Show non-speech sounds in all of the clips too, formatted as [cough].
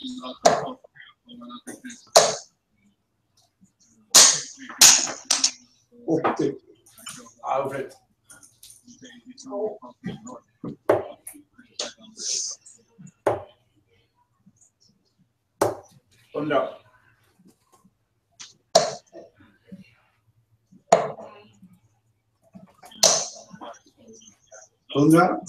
80. Alfred. Hundra. Hundra.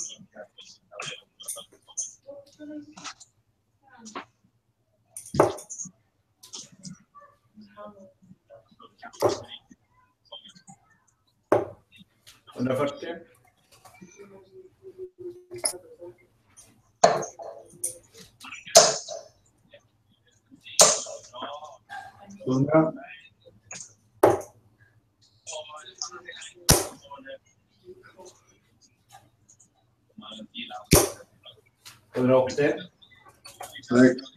140. Hundra. Hundraåttio. Snyggt.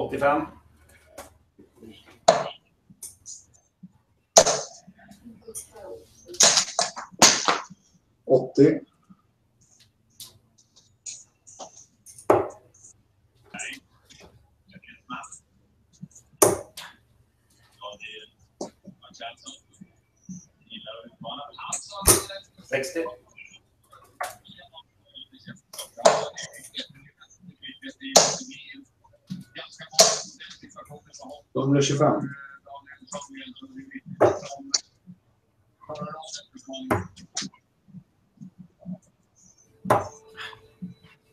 85. Åttio. Sextio. Hundratjugofem.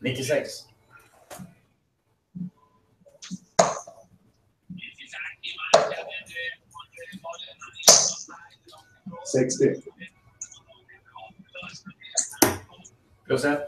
Nittiosex. Sextio. Plus ett.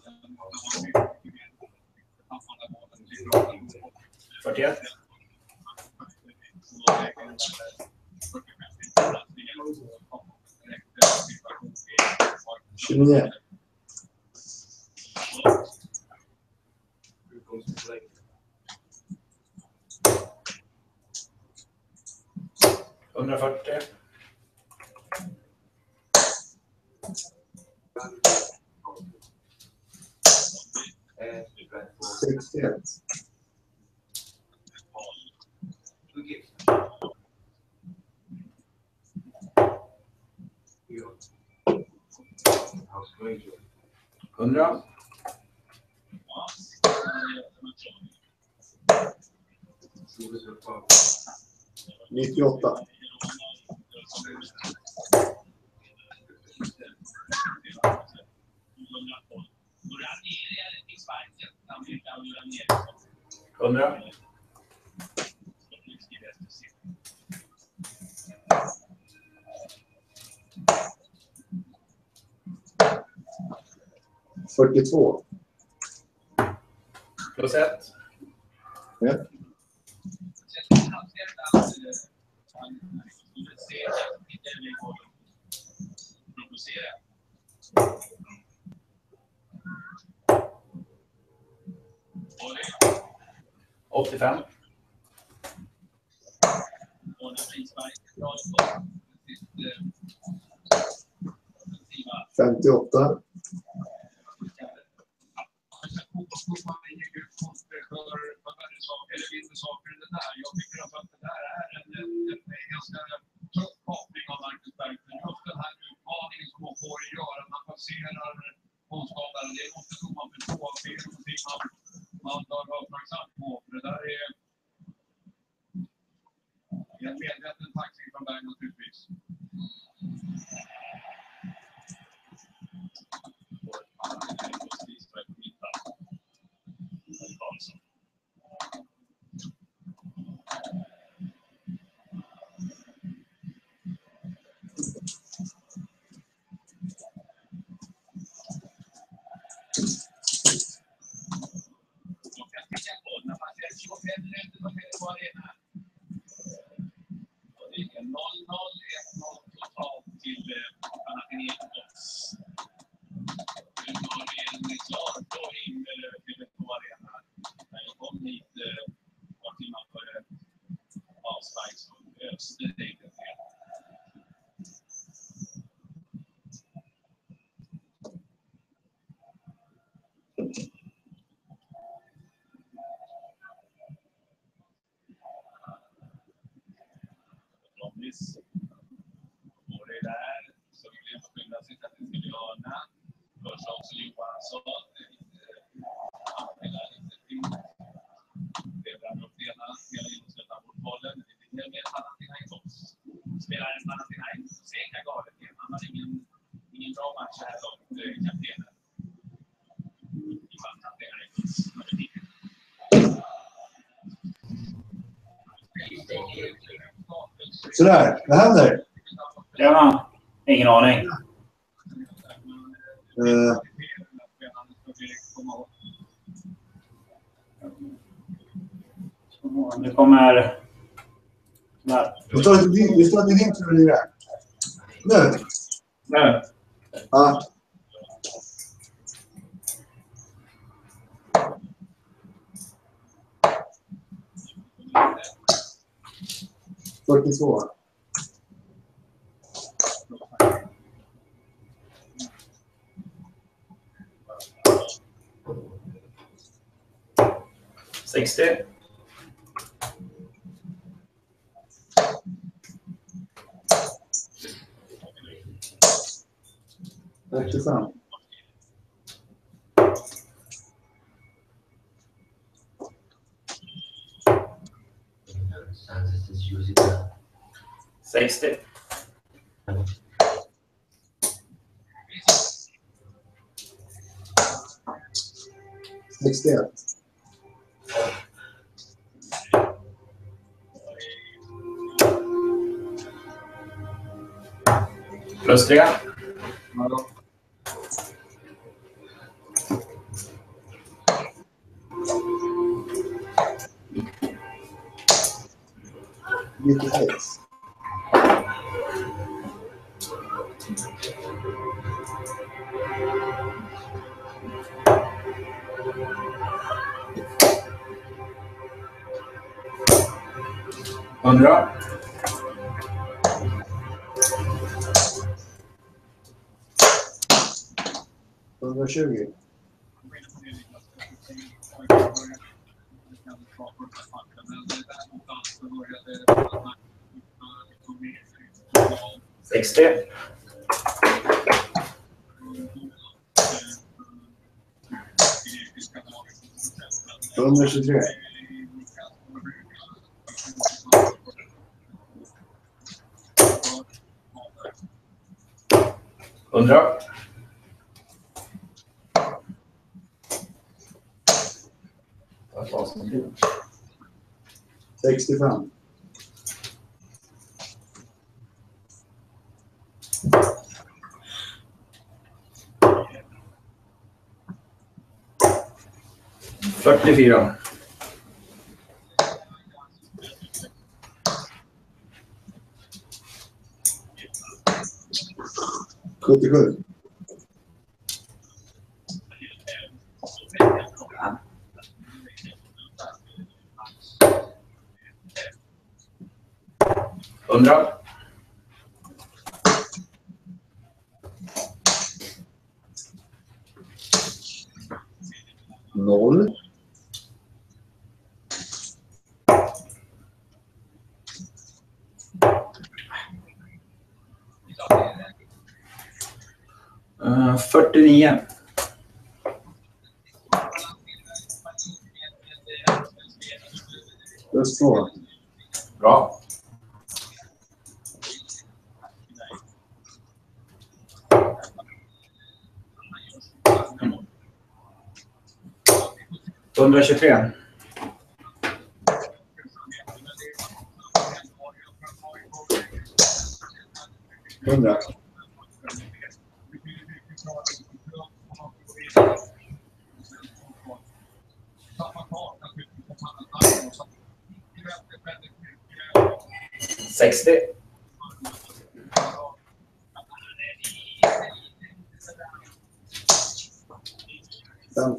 40th. Shoot me that. 42. Plus 1. Ja. Åttiofem. Femtioåtta. Sådär, vad händer? Tjena. Ingen aning. Uh. Kommer... Vi tar lite vinter för det. Nu. Nu. Ja. porque isso lá. Sem ser? Using that. Save step. Next step. Plus tre. 123. Hundra. Sextiofem. Só que viram. Good, good. André? Plus två. Bra. Hundratjugotre. Hundra.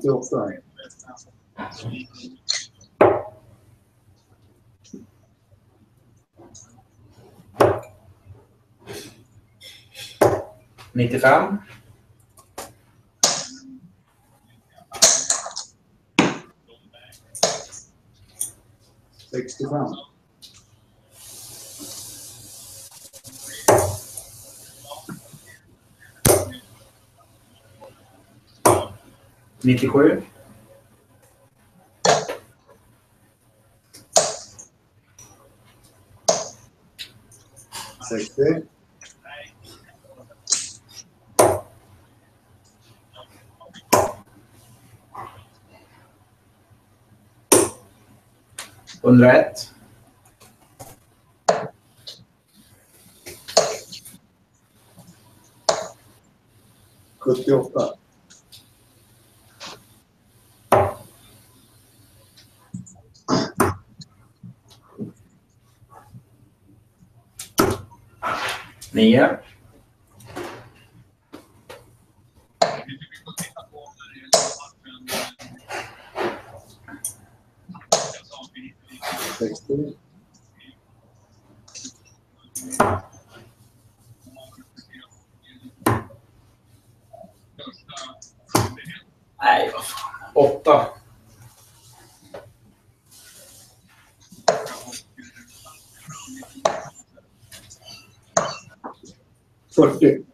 Phil Thurman. Niet te to come. Nick Coelho. Acertei. Andret. Coteu, tá. meia. aqui.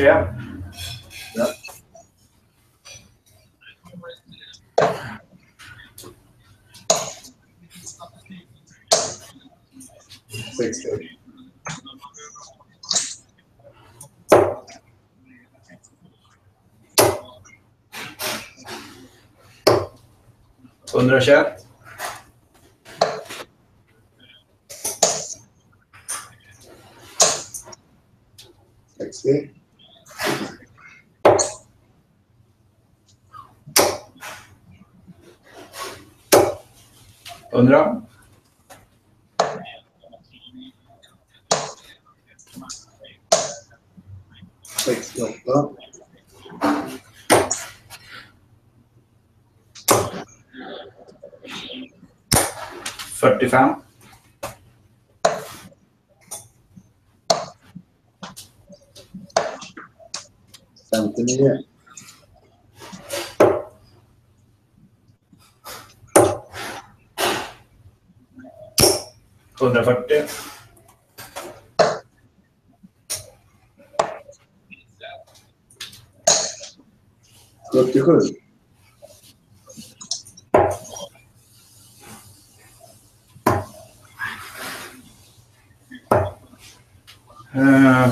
Deus. pressure pháo Xong cái này Hundrafyrtio. Sjuttio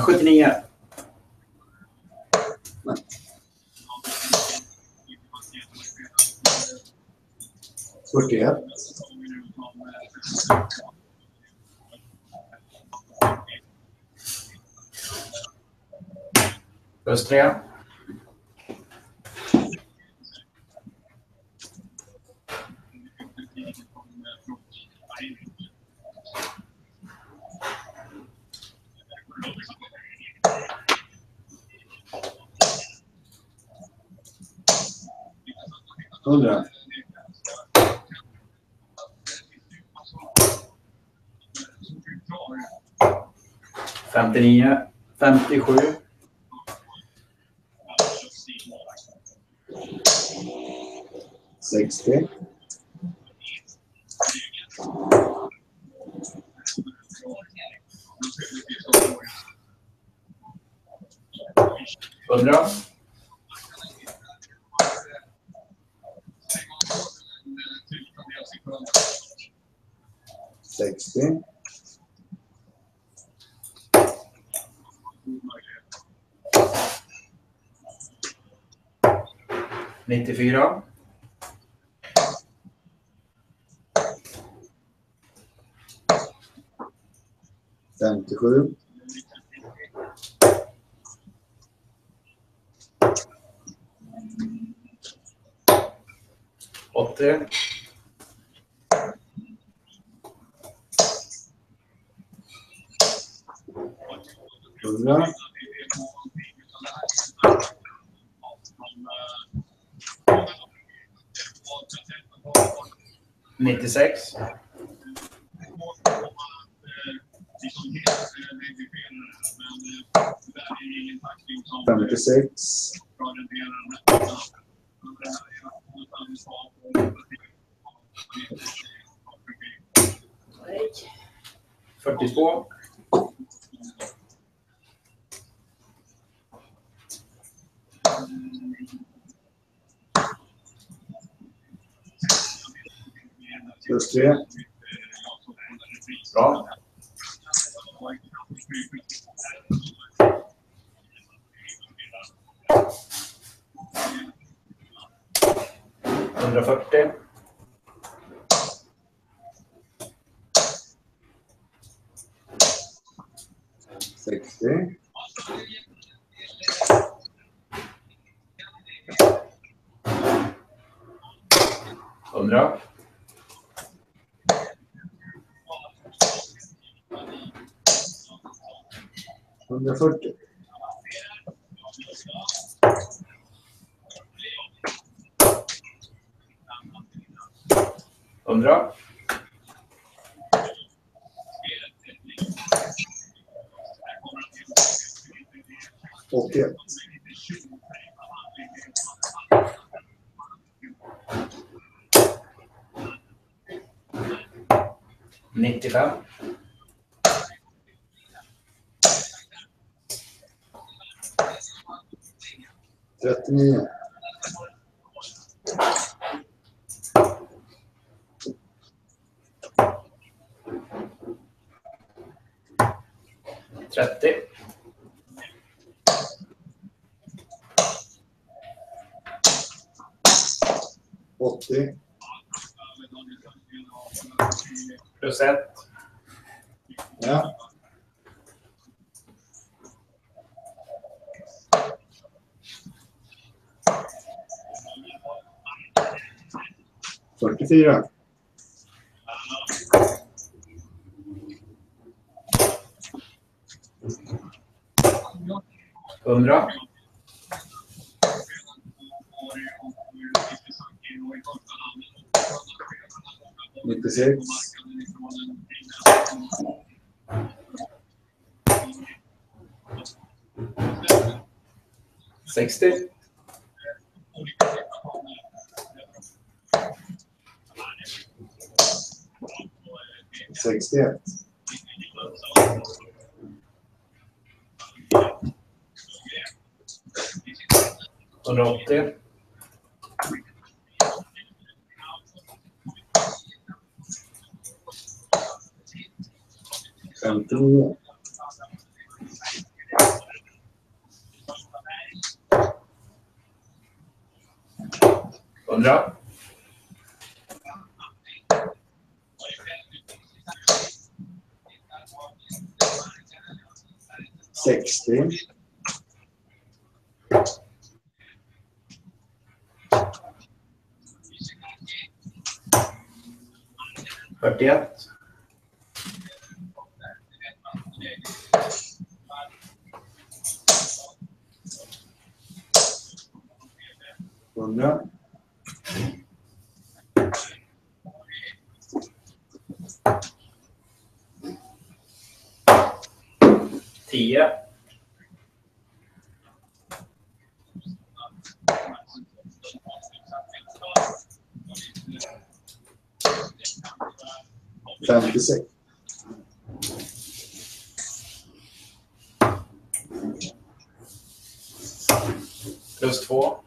quickening up. Quick up. Those three out. 39, 57. Sextio. Hundra. to figure it out? Femtiosju. Nittiosex. Femtiosex. Fyrtiotvå. Yeah. 40. Hundra. Åttio. Nittiofem. Nasrettin'i Fyrtiofyra. Hundra. Nittiosex. Sextio. sexta, Quando obter. 60. Fyrtioett. Hundra. Yep. Fantastic. Those four.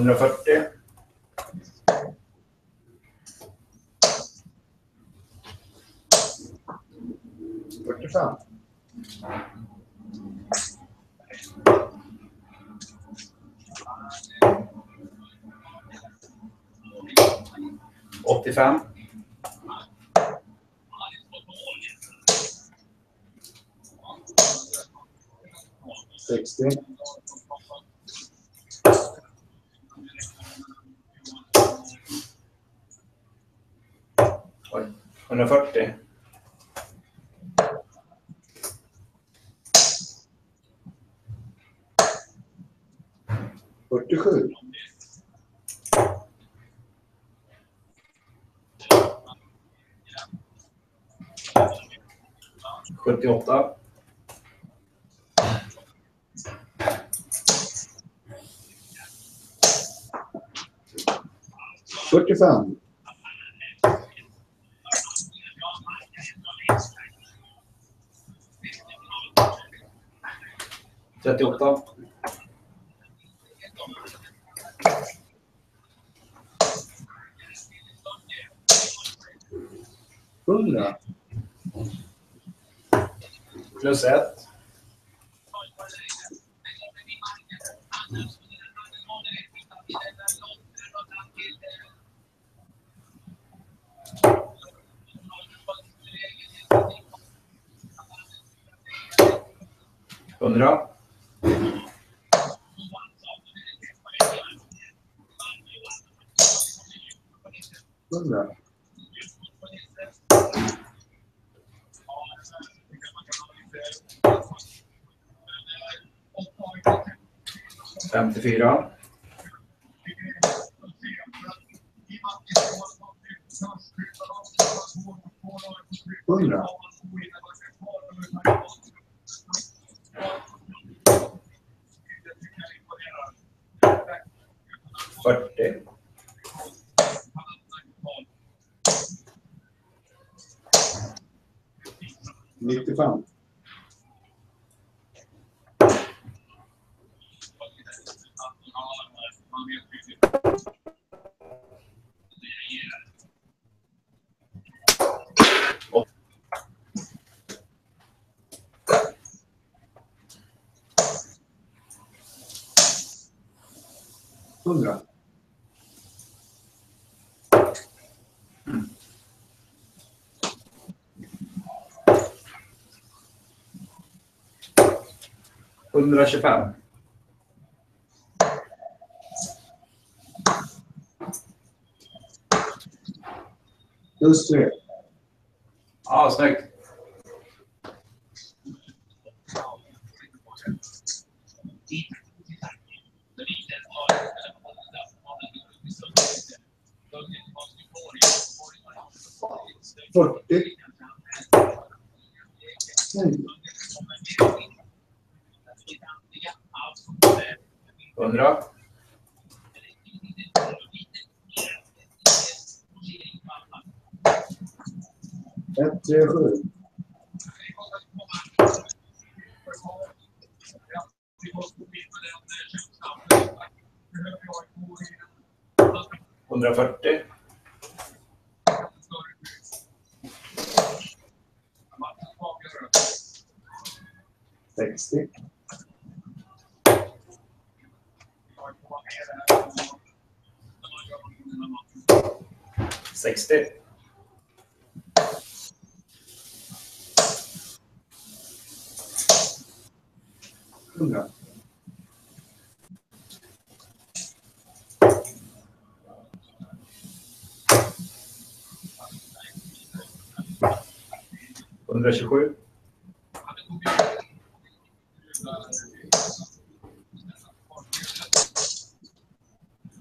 140. Fyrtiofem. Åttiofem. 60. Oj. Hundrafyrtio. Fyrtiosju. Sjuttioåtta. Fyrtiofem. Quer ter um papo? Hundra. Plus ett. de verão. Não. 100. Hundratjugofem. Plus tre. Ja, snyggt. Texte. Sexte. Una. Und welche Kult?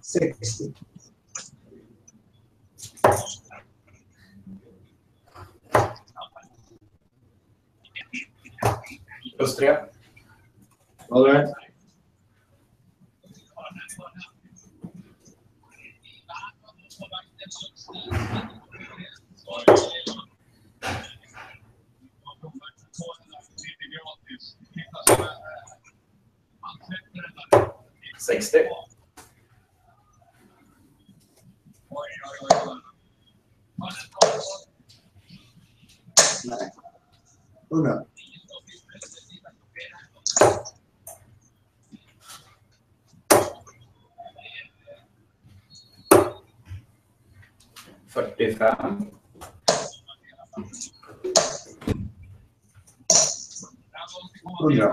60. Those. All right. Una. Fortezza. Una.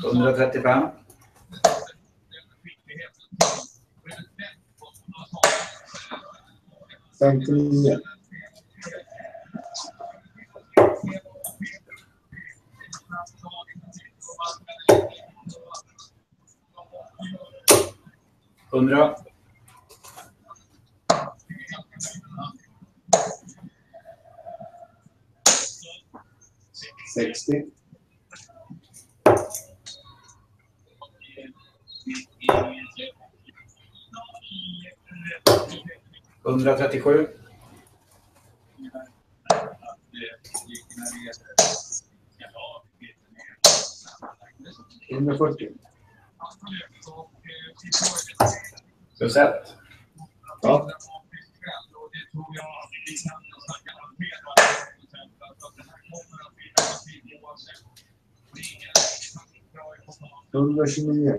Tundra 35. Sangria. andré, Sextio. Hundratrettiosju. Hundrafyrtio. Plus ett. Ja. Hundratjugonio.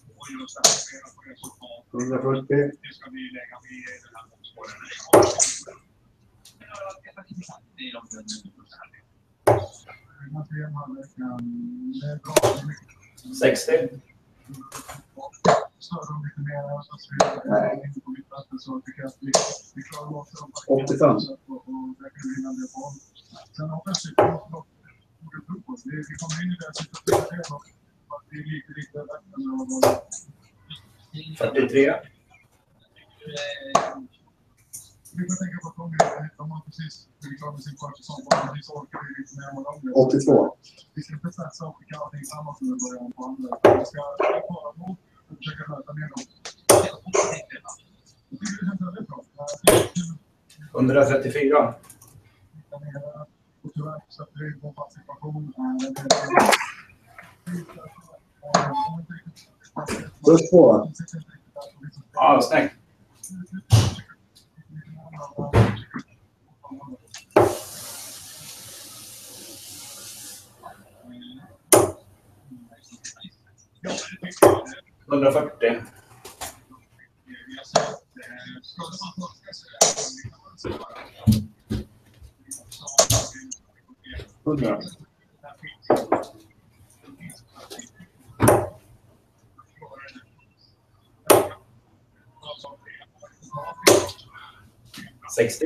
Hundrafyrtio. Sextio. Nej. Åttiofem. Fyrtiotre. Åttiotvå. Vi ska inte satsa och skicka allting samman som vi börjar på andra. Vi ska vara mot och försöka möta ner dem. Jag tycker det känns väldigt bra. Hundratrettiofyra. Och tyvärr så att det är en Verse 4. Oh, snake. Wonderful. Damn. Good job. 60.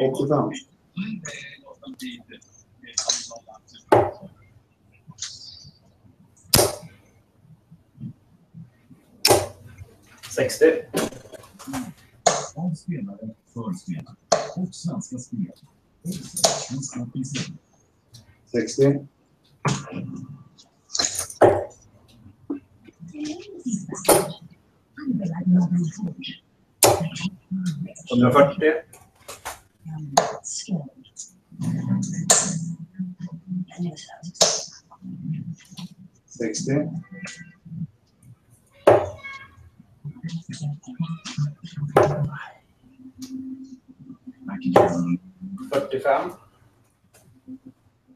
Åttiofem. Sextio. Av för spelare och svenska spelare. 60. Hundrafyrtio. Sextio. Fyrtiofem.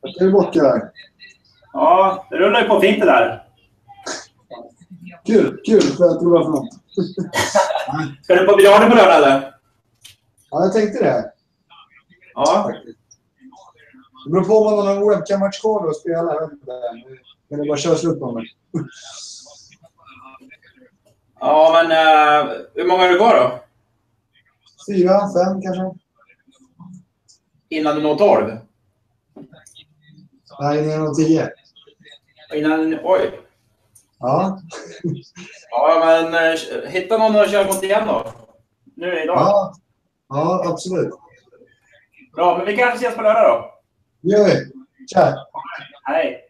Jag är borta. Ja, det rullar ju på fint det där. Kul, kul. Får jag prova för något? [laughs] Ska du på biljarden på lördag eller? Ja, jag tänkte det. Ja. Det beror på om man har någon webcam-match kvar och spela. Jag vet inte. Eller bara köra slut på mig. Ja, men eh, hur många har du kvar då? Fyra, fem kanske? Innan du når 12? Nej, det är nog tio. Innan... Oj. Ja. [laughs] Ja, men eh, hitta någon att köra mot igen då. Nu idag. Ja, ja absolut. Bra, men vi kanske ses på lördag då. Det gör vi. Tja! Hej.